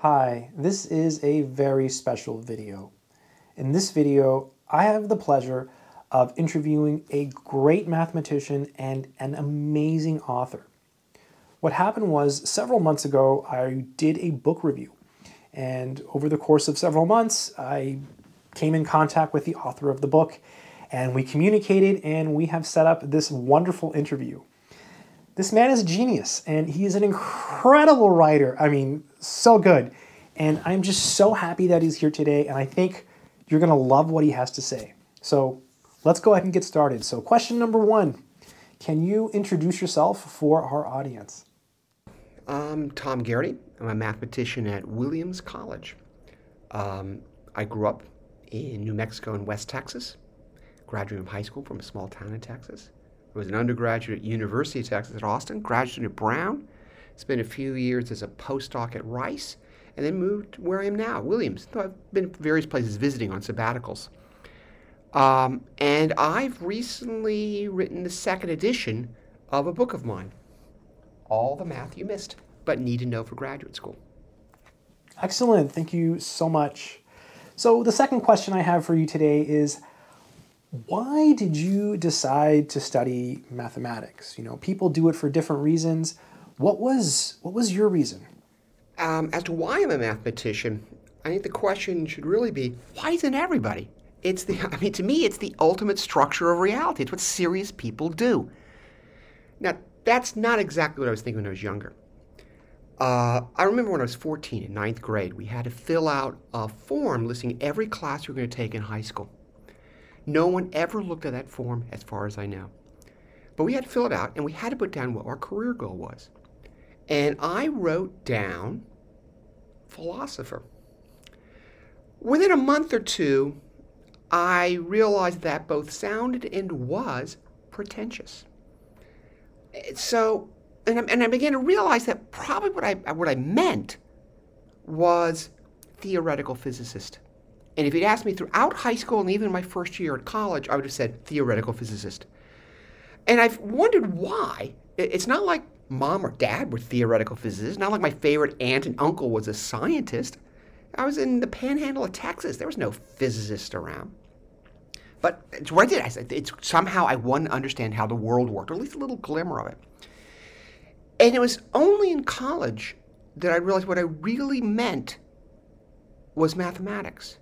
Hi, this is a very special video. In this video, I have the pleasure of interviewing a great mathematician and an amazing author. What happened was several months ago, I did a book review. And over the course of several months, I came in contact with the author of the book and we communicated and we have set up this wonderful interview. This man is a genius and he is an incredible writer. I mean, so good. And I'm just so happy that he's here today and I think you're going to love what he has to say. So let's go ahead and get started. So, question number one Can you introduce yourself for our audience? I'm Tom Garrity. I'm a mathematician at Williams College. Um, I grew up in New Mexico and West Texas, graduated from high school from a small town in Texas. I was an undergraduate at University of Texas at Austin, graduated at Brown, spent a few years as a postdoc at Rice, and then moved to where I am now, Williams. So I've been various places visiting on sabbaticals. Um, and I've recently written the second edition of a book of mine, All the Math You Missed, but Need to Know for Graduate School. Excellent. Thank you so much. So, the second question I have for you today is why did you decide to study mathematics? You know, people do it for different reasons. What was what was your reason? Um, as to why I'm a mathematician, I think the question should really be why isn't everybody? It's the I mean to me it's the ultimate structure of reality. It's what serious people do. Now, that's not exactly what I was thinking when I was younger. Uh, I remember when I was 14 in ninth grade, we had to fill out a form listing every class we were going to take in high school. No one ever looked at that form as far as I know. But we had to fill it out and we had to put down what our career goal was. And I wrote down philosopher. Within a month or two, I realized that both sounded and was pretentious. So and I, and I began to realize that probably what I what I meant was theoretical physicist. And if you'd asked me throughout high school and even my first year at college, I would have said theoretical physicist. And I've wondered why. It's not like mom or dad were theoretical physicists. Not like my favorite aunt and uncle was a scientist. I was in the panhandle of Texas. There was no physicist around. But it's what I did. I said, it's somehow I wanted to understand how the world worked, or at least a little glimmer of it. And it was only in college that I realized what I really meant was mathematics.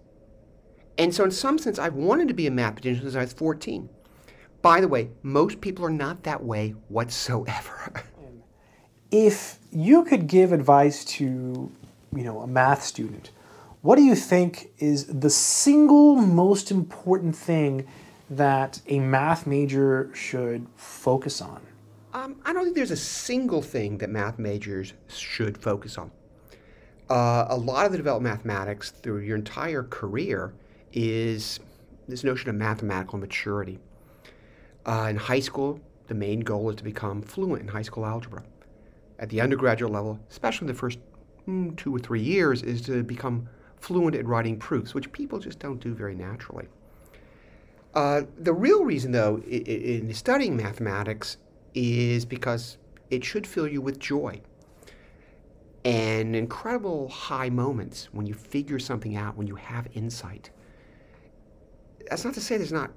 And so, in some sense, I've wanted to be a mathematician since I was 14. By the way, most people are not that way whatsoever. if you could give advice to, you know, a math student, what do you think is the single most important thing that a math major should focus on? Um, I don't think there's a single thing that math majors should focus on. Uh, a lot of the developed mathematics through your entire career is this notion of mathematical maturity. Uh, in high school, the main goal is to become fluent in high school algebra. At the undergraduate level, especially the first mm, two or three years, is to become fluent at writing proofs, which people just don't do very naturally. Uh, the real reason, though, in, in studying mathematics is because it should fill you with joy and incredible high moments when you figure something out, when you have insight. That's not to say there's not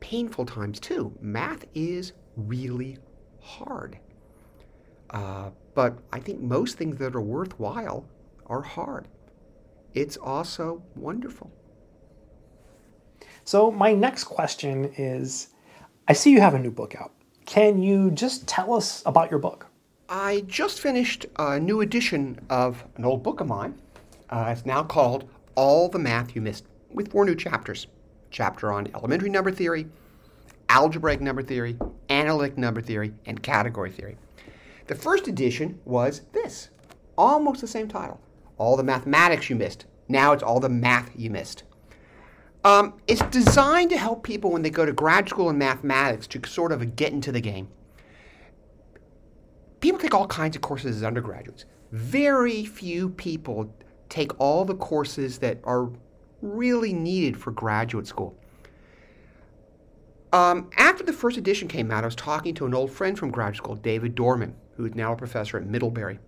painful times too. Math is really hard. Uh, but I think most things that are worthwhile are hard. It's also wonderful. So, my next question is I see you have a new book out. Can you just tell us about your book? I just finished a new edition of an old book of mine. Uh, it's now called All the Math You Missed, with four new chapters. Chapter on elementary number theory, algebraic number theory, analytic number theory, and category theory. The first edition was this, almost the same title, All the Mathematics You Missed. Now it's All the Math You Missed. Um, it's designed to help people when they go to grad school in mathematics to sort of get into the game. People take all kinds of courses as undergraduates. Very few people take all the courses that are really needed for graduate school. Um, after the first edition came out, I was talking to an old friend from graduate school, David Dorman, who is now a professor at Middlebury.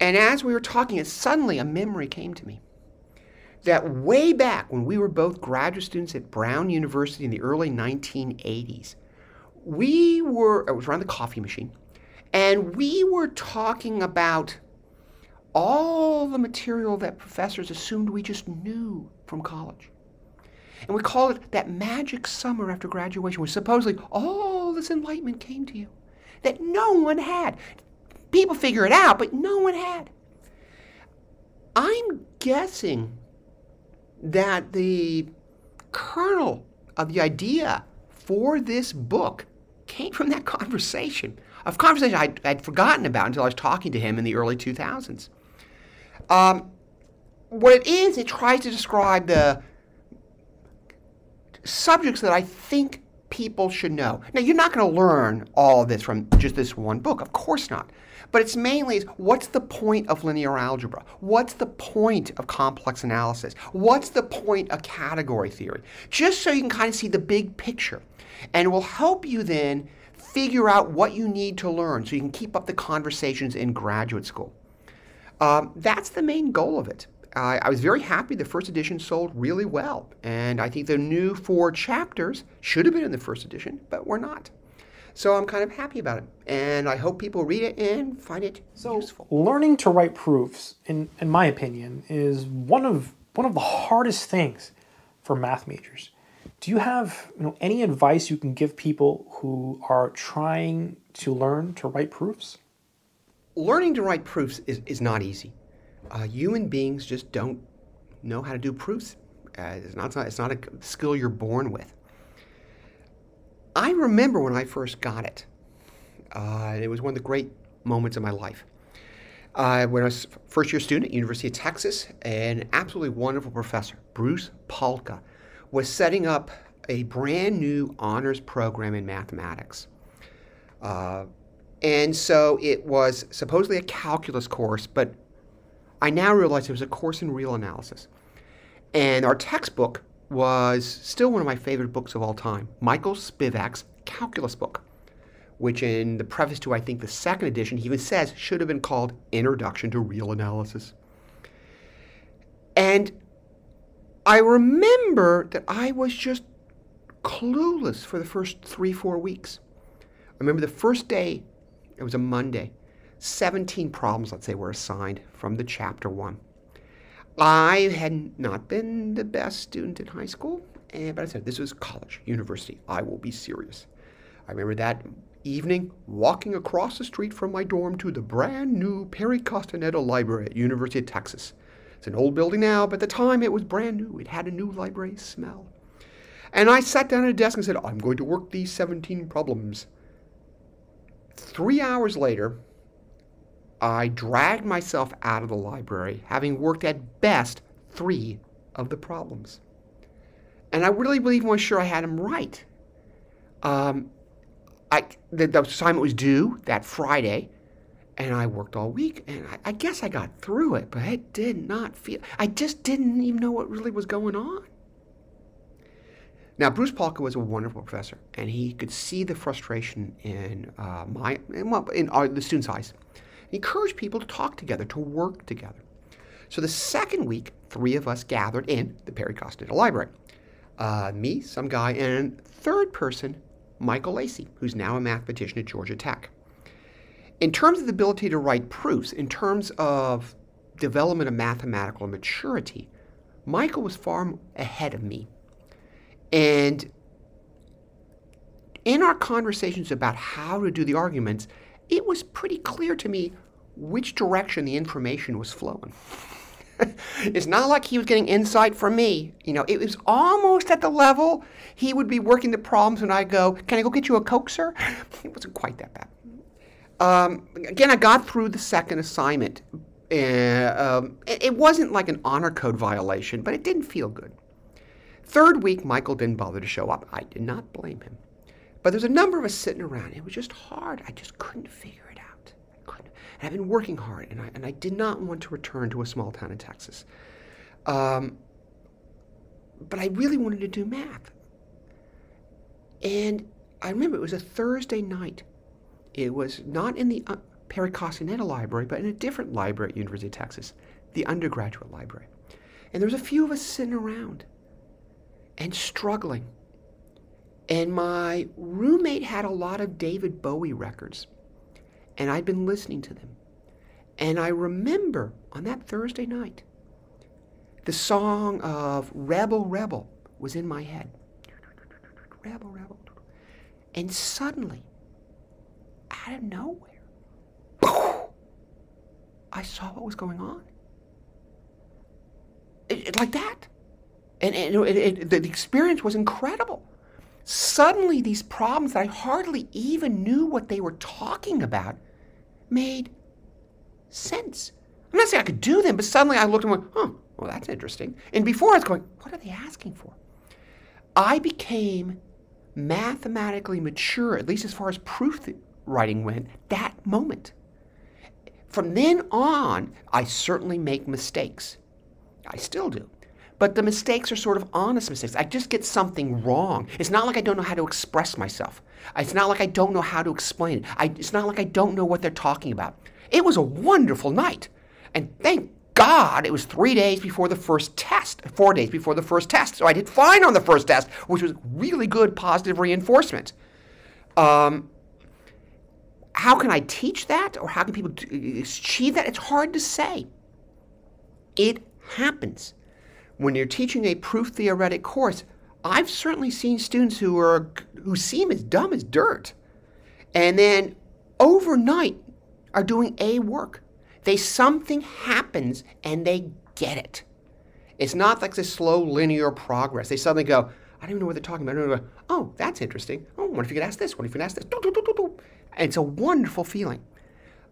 And as we were talking, suddenly a memory came to me that way back when we were both graduate students at Brown University in the early 1980s, we were, it was around the coffee machine, and we were talking about all the material that professors assumed we just knew from college. And we call it that magic summer after graduation, where supposedly all this enlightenment came to you that no one had. People figure it out, but no one had. I'm guessing that the kernel of the idea for this book came from that conversation, a conversation I'd, I'd forgotten about until I was talking to him in the early 2000s. Um, what it is, it tries to describe the subjects that I think people should know. Now, you're not going to learn all of this from just this one book, of course not. But it's mainly what's the point of linear algebra? What's the point of complex analysis? What's the point of category theory? Just so you can kind of see the big picture. And it will help you then figure out what you need to learn so you can keep up the conversations in graduate school. Um, that's the main goal of it. Uh, I was very happy the first edition sold really well. And I think the new four chapters should have been in the first edition, but were not. So I'm kind of happy about it. And I hope people read it and find it so useful. Learning to write proofs, in, in my opinion, is one of one of the hardest things for math majors. Do you have you know, any advice you can give people who are trying to learn to write proofs? Learning to write proofs is, is not easy. Uh, human beings just don't know how to do proofs. Uh, it's, not, it's, not, a skill you're born with. I remember when I first got it. Uh, it was one of the great moments of my life. Uh, when I was first year student at University of Texas, an absolutely wonderful professor, Bruce Palka, was setting up a brand new honors program in mathematics. Uh, and so it was supposedly a calculus course, but I now realize it was a course in real analysis. And our textbook was still one of my favorite books of all time, Michael Spivak's Calculus book, which in the preface to, I think, the second edition, he even says should have been called Introduction to Real Analysis. And I remember that I was just clueless for the first three, four weeks. I remember the first day, it was a Monday, 17 problems, let's say, were assigned from the chapter one. I had not been the best student in high school, and, but I said, this was college, university. I will be serious. I remember that evening walking across the street from my dorm to the brand new Perry Castaneda Library at University of Texas. It's an old building now, but at the time it was brand new. It had a new library smell. And I sat down at a desk and said, I'm going to work these 17 problems. Three hours later, I dragged myself out of the library, having worked at best three of the problems. And I really, really was sure I had them right. Um, I, the, the, assignment was due that Friday, and I worked all week, and I, I guess I got through it, but it did not feel, I just didn't even know what really was going on. Now, Bruce Palka was a wonderful professor, and he could see the frustration in uh, my, in, well, in our, the students' eyes He encouraged people to talk together, to work together. So the second week, three of us gathered in the Perry Castaneda Library. Uh, me, some guy, and third person, Michael Lacey, who's now a mathematician at Georgia Tech. In terms of the ability to write proofs, in terms of development of mathematical maturity, Michael was far ahead of me. And in our conversations about how to do the arguments, it was pretty clear to me which direction the information was flowing. it's not like he was getting insight from me. You know, it was almost at the level he would be working the problems and I'd go, Can I go get you a Coke, sir? It wasn't quite that bad. Um, again, I got through the second assignment. Uh, um, it, it wasn't like an honor code violation, but it didn't feel good. Third week, Michael didn't bother to show up. I did not blame him. But there's a number of us sitting around. It was just hard. I just couldn't figure it out. I couldn't. And I've been working hard, and I, and I did not want to return to a small town in Texas. Um, but I really wanted to do math. And I remember it was a Thursday night. It was not in the uh, Perry Library, but in a different library at University of Texas, the undergraduate library. And there was a few of us sitting around and struggling. And my roommate had a lot of David Bowie records, and I'd been listening to them. And I remember on that Thursday night, the song of Rebel Rebel was in my head. Rebel Rebel. And suddenly, out of nowhere, I saw what was going on. It, it, like that. And, and it, the experience was incredible. Suddenly, these problems that I hardly even knew what they were talking about made sense. I'm not saying I could do them, but suddenly I looked and went, huh, well, that's interesting. And before I was going, what are they asking for? I became mathematically mature, at least as far as proof writing went, that moment. From then on, I certainly make mistakes. I still do. But the mistakes are sort of honest mistakes. I just get something wrong. It's not like I don't know how to express myself. It's not like I don't know how to explain it. I, it's not like I don't know what they're talking about. It was a wonderful night. And thank God it was three days before the first test, four days before the first test. So I did fine on the first test, which was really good positive reinforcement. Um, how can I teach that or how can people achieve that? It's hard to say. It happens. When you're teaching a proof theoretic course, I've certainly seen students who are who seem as dumb as dirt and then overnight are doing A work. They something happens and they get it. It's not like this slow linear progress. They suddenly go, I don't even know what they're talking about. Know. Oh, that's interesting. Oh, what if you could ask this? What if you could ask this? And it's a wonderful feeling.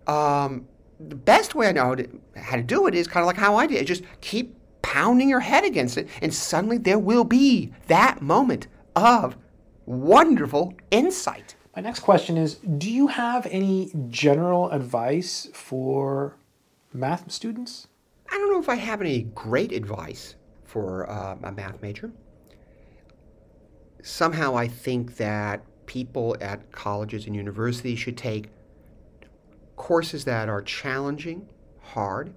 Um, the best way I know how to, how to do it is kind of like how I did. Just keep pounding your head against it, and suddenly there will be that moment of wonderful insight. My next question is Do you have any general advice for math students? I don't know if I have any great advice for uh, a math major. Somehow I think that people at colleges and universities should take courses that are challenging, hard.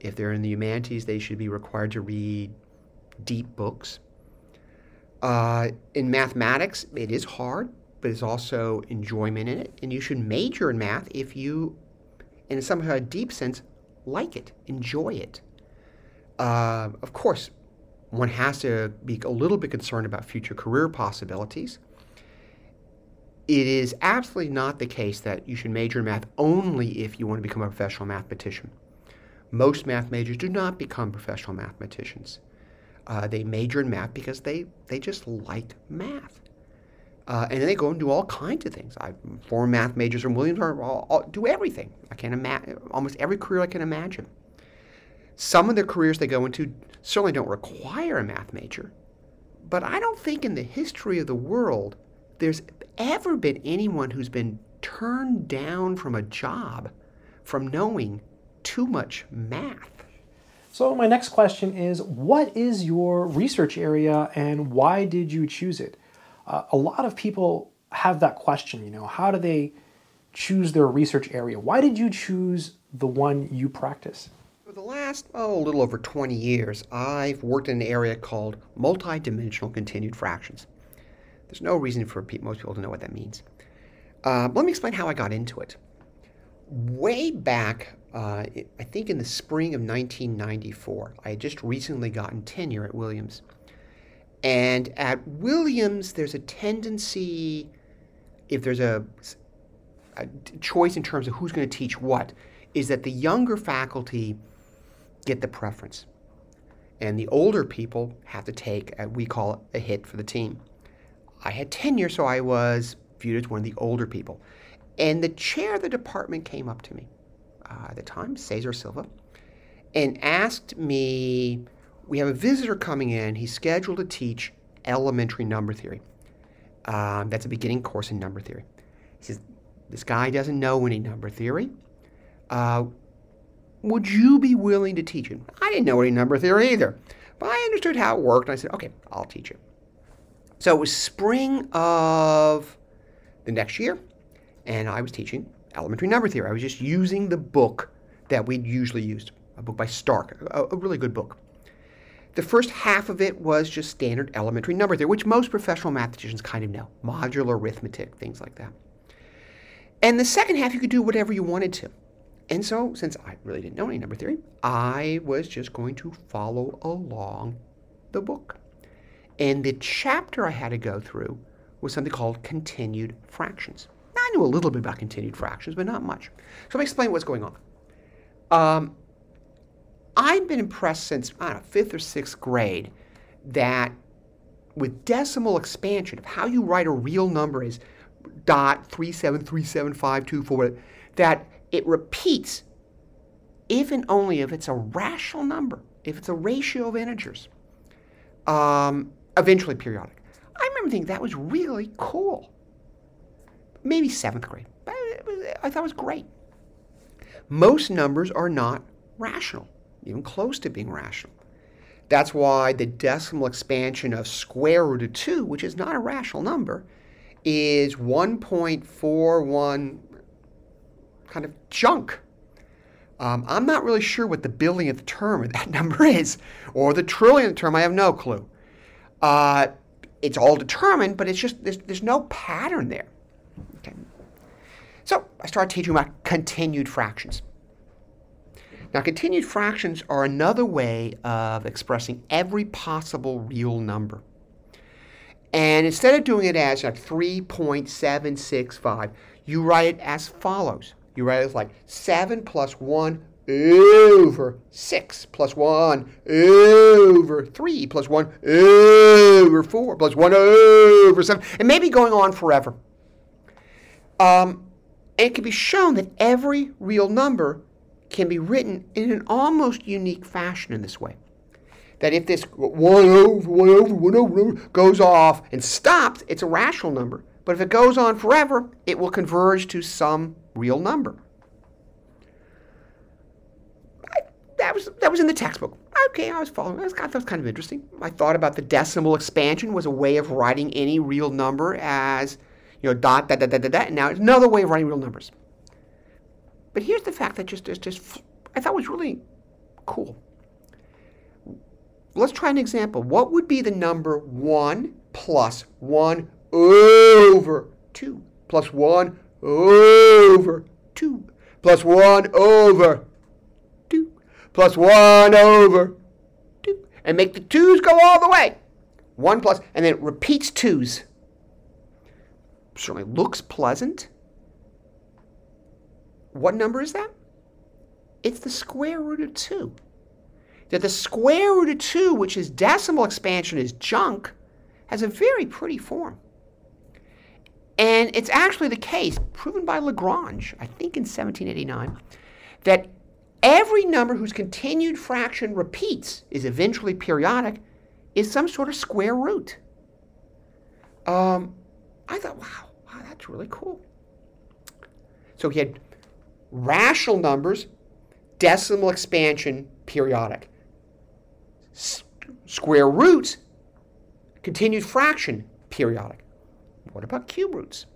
If they're in the humanities, they should be required to read deep books. Uh, in mathematics, it is hard, but there's also enjoyment in it. And you should major in math if you, in some kind of deep sense, like it, enjoy it. Uh, of course, one has to be a little bit concerned about future career possibilities. It is absolutely not the case that you should major in math only if you want to become a professional mathematician. Most math majors do not become professional mathematicians. Uh, they major in math because they, they just like math. Uh, and then they go and do all kinds of things. I, four math majors from Williams are all, all, do everything. I can't imagine almost every career I can imagine. Some of the careers they go into certainly don't require a math major, but I don't think in the history of the world there's ever been anyone who's been turned down from a job from knowing too much math. So, my next question is What is your research area and why did you choose it? Uh, a lot of people have that question, you know, how do they choose their research area? Why did you choose the one you practice? For the last, oh, a little over 20 years, I've worked in an area called multidimensional continued fractions. There's no reason for most people to know what that means. Uh, let me explain how I got into it. Way back, uh, I think in the spring of 1994, I had just recently gotten tenure at Williams. And at Williams, there's a tendency, if there's a, a choice in terms of who's going to teach what, is that the younger faculty get the preference. And the older people have to take, a, we call it a hit for the team. I had tenure, so I was viewed as one of the older people. And the chair of the department came up to me uh, at the time, Cesar Silva, and asked me, we have a visitor coming in. He's scheduled to teach elementary number theory. Um, that's a beginning course in number theory. He says, this guy doesn't know any number theory. Uh, would you be willing to teach him? I didn't know any number theory either, but I understood how it worked. And I said, okay, I'll teach it. So it was spring of the next year, and I was teaching elementary number theory. I was just using the book that we'd usually used, a book by Stark, a, a really good book. The first half of it was just standard elementary number theory, which most professional mathematicians kind of know, modular arithmetic, things like that. And the second half, you could do whatever you wanted to. And so, since I really didn't know any number theory, I was just going to follow along the book. And the chapter I had to go through was something called continued fractions. I knew a little bit about continued fractions, but not much. So let me explain what's going on. Um, I've been impressed since, I don't know, fifth or sixth grade that with decimal expansion of how you write a real number is dot three seven three seven five two four that it repeats if and only if it's a rational number, if it's a ratio of integers, um, eventually periodic. I remember thinking that was really cool. Maybe seventh grade. I thought it was great. Most numbers are not rational, even close to being rational. That's why the decimal expansion of square root of 2, which is not a rational number, is 1.41 kind of junk. Um, I'm not really sure what the billionth term of that number is, or the trillionth term. I have no clue. Uh, it's all determined, but it's just there's, there's no pattern there. I started teaching about continued fractions. Now, continued fractions are another way of expressing every possible real number. And instead of doing it as like 3.765, you write it as follows. You write it as like 7 plus 1 over 6 plus 1 over 3 plus 1 over 4 plus 1 over 7, and maybe going on forever. Um, and it can be shown that every real number can be written in an almost unique fashion in this way. That if this 1 over, 1 over, 1 over, 1 over goes off and stops, it's a rational number. But if it goes on forever, it will converge to some real number. I, that was that was in the textbook. Okay, I was following. I, thought it was kind of interesting. I thought about the decimal expansion was a way of writing any real number as you know dot dot dot dot dot. And now it's another way of writing real numbers. But here's the fact that just just, just I thought was really cool. Let's try an example. What would be the number 1 plus 1 over 2 plus 1 over 2 plus 1 over 2 plus 1 over 2 and make the 2's go all the way. 1 plus, and then it repeats 2's. Certainly looks pleasant. What number is that? It's the square root of 2 that the square root of 2, which is decimal expansion is junk, has a very pretty form. And it's actually the case, proven by Lagrange, I think in 1789, that every number whose continued fraction repeats, is eventually periodic, is some sort of square root. Um, I thought, wow, wow, that's really cool. So he had rational numbers, decimal expansion, periodic square roots, continued fraction, periodic. What about cube roots?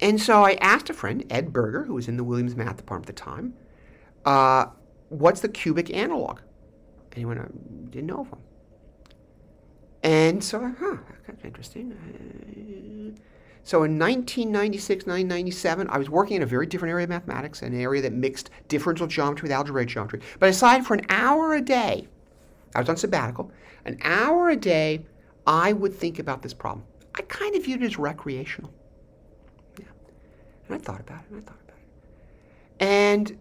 And so I asked a friend, Ed Burger, who was in the Williams Math Department at the time, uh, what's the cubic analog? And he went, I didn't know of one. And so, huh, that's interesting. Uh, so in 1996, 1997, I was working in a very different area of mathematics, an area that mixed differential geometry with algebraic geometry. But aside for an hour a day, I was on sabbatical, an hour a day, I would think about this problem. I kind of viewed it as recreational. Yeah. And I thought about it, and I thought about it. And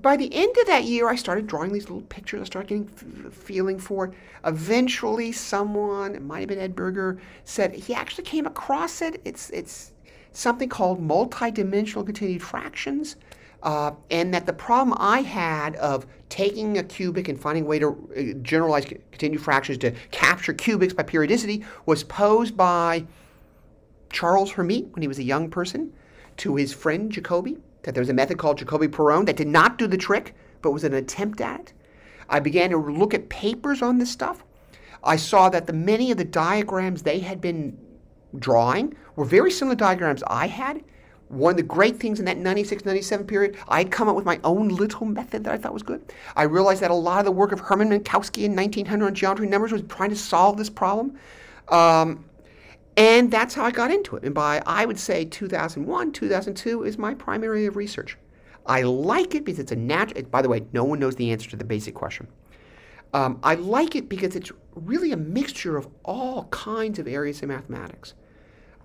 by the end of that year, I started drawing these little pictures. I started getting feeling for it. Eventually, someone, it might have been Ed Burger, said he actually came across it. It's it's something called multidimensional continued fractions, uh, and that the problem I had of taking a cubic and finding a way to uh, generalize continued fractions to capture cubics by periodicity was posed by Charles Hermite when he was a young person to his friend Jacobi that there was a method called Jacobi-Perron that did not do the trick, but was an attempt at it. I began to look at papers on this stuff. I saw that the many of the diagrams they had been drawing were very similar diagrams I had, One of the great things in that 96 97 period, I'd come up with my own little method that I thought was good. I realized that a lot of the work of Hermann Minkowski in 1900 on geometry numbers was trying to solve this problem. Um, and that's how I got into it. And by, I would say, 2001, 2002 is my primary area of research. I like it because it's a natural, by the way, no one knows the answer to the basic question. Um, I like it because it's really a mixture of all kinds of areas of mathematics.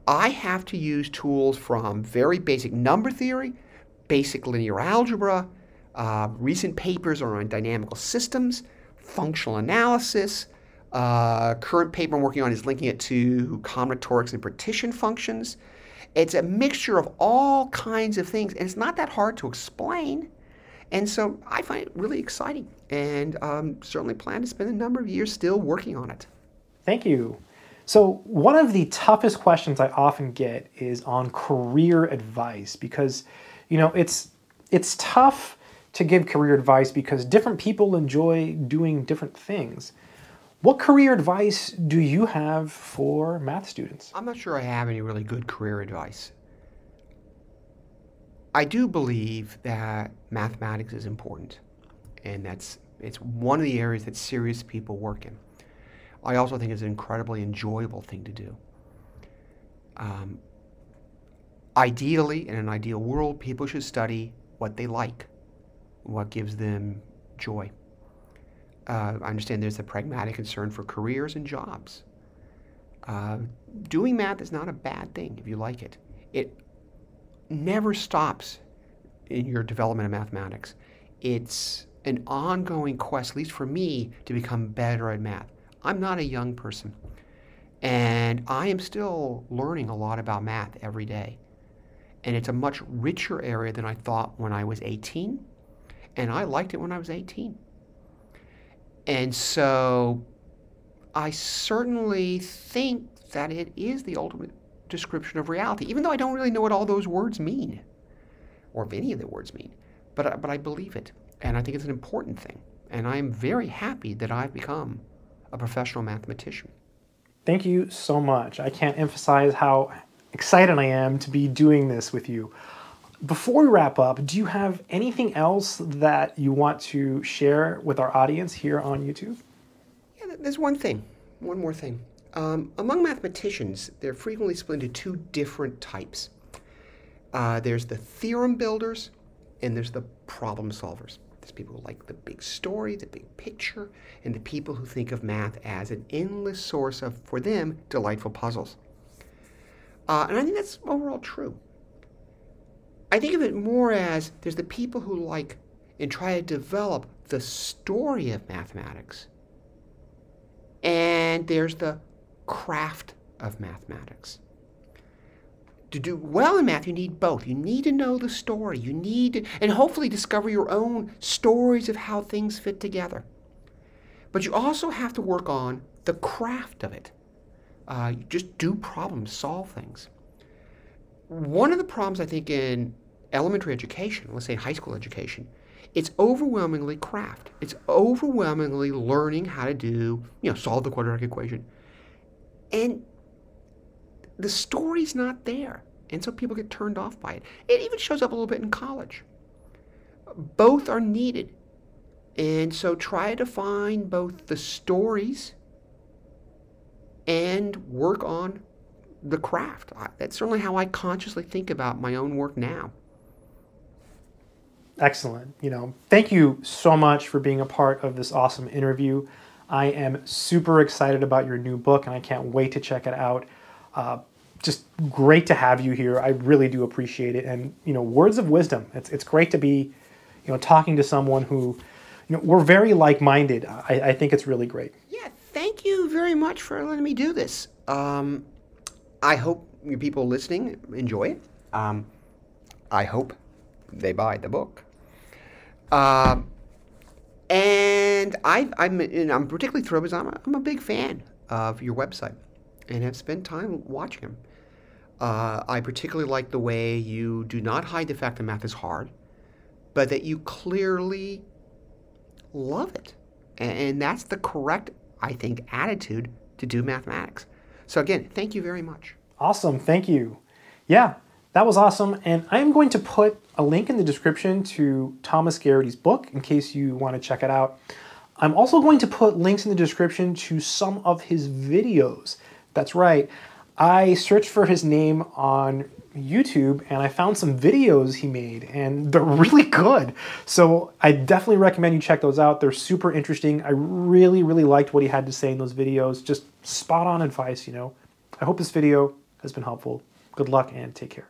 I have to use tools from very basic number theory, basic linear algebra, uh, recent papers are on dynamical systems, functional analysis. Uh, current paper I'm working on is linking it to combinatorics and partition functions. It's a mixture of all kinds of things, and it's not that hard to explain. And so I find it really exciting, and um, certainly plan to spend a number of years still working on it. Thank you. So, one of the toughest questions I often get is on career advice because, you know, it's it's tough to give career advice because different people enjoy doing different things. What career advice do you have for math students? I'm not sure I have any really good career advice. I do believe that mathematics is important, and that's it's one of the areas that serious people work in. I also think it's an incredibly enjoyable thing to do. Um, ideally, in an ideal world, people should study what they like, what gives them joy. Uh, I understand there's a pragmatic concern for careers and jobs. Uh, doing math is not a bad thing if you like it. It never stops in your development of mathematics. It's an ongoing quest, at least for me, to become better at math. I'm not a young person, and I am still learning a lot about math every day. And it's a much richer area than I thought when I was 18, and I liked it when I was 18. And so I certainly think that it is the ultimate description of reality, even though I don't really know what all those words mean, or if any of the words mean. But, but I believe it, and I think it's an important thing. And I'm very happy that I've become a professional mathematician. Thank you so much. I can't emphasize how excited I am to be doing this with you. Before we wrap up, do you have anything else that you want to share with our audience here on YouTube? Yeah, there's one thing, one more thing. Um, among mathematicians, they're frequently split into two different types. Uh, there's the theorem builders, and there's the problem solvers. There's people who like the big story, the big picture, and the people who think of math as an endless source of, for them, delightful puzzles. Uh, and I think that's overall true. I think of it more as there's the people who like and try to develop the story of mathematics. And there's the craft of mathematics. To do well in math, you need both. You need to know the story. You need to, and hopefully discover your own stories of how things fit together. But you also have to work on the craft of it. Uh, just do problems, solve things one of the problems I think in elementary education, let's say high school education, it's overwhelmingly craft. It's overwhelmingly learning how to do, you know, solve the quadratic equation. And the story's not there. And so people get turned off by it. It even shows up a little bit in college. Both are needed. And so try to find both the stories and work on the craft. That's certainly how I consciously think about my own work now. Excellent. You know, thank you so much for being a part of this awesome interview. I am super excited about your new book and I can't wait to check it out. Uh, just great to have you here. I really do appreciate it. And, you know, words of wisdom. It's, it's great to be, you know, talking to someone who, you know, we're very like minded. I, I think it's really great. Yeah, thank you very much for letting me do this. Um, I hope you people listening enjoy it. Um, I hope they buy the book. Uh, and I, I'm, and I'm particularly thrilled because I'm a, I'm a big fan of your website and have spent time watching them. Uh, I particularly like the way you do not hide the fact that math is hard, but that you clearly love it. And that's the correct, I think, attitude to do mathematics. So again, thank you very much. Awesome. Thank you. Yeah, That was awesome, and I am going to put a link in the description to Thomas Garrity's book in case you want to check it out. I'm also going to put links in the description to some of his videos. That's right, I searched for his name on YouTube and I found some videos he made and they're really good. So I definitely recommend you check those out. They're super interesting. I really, really liked what he had to say in those videos. Just spot on advice, you know. I hope this video has been helpful. Good luck and take care.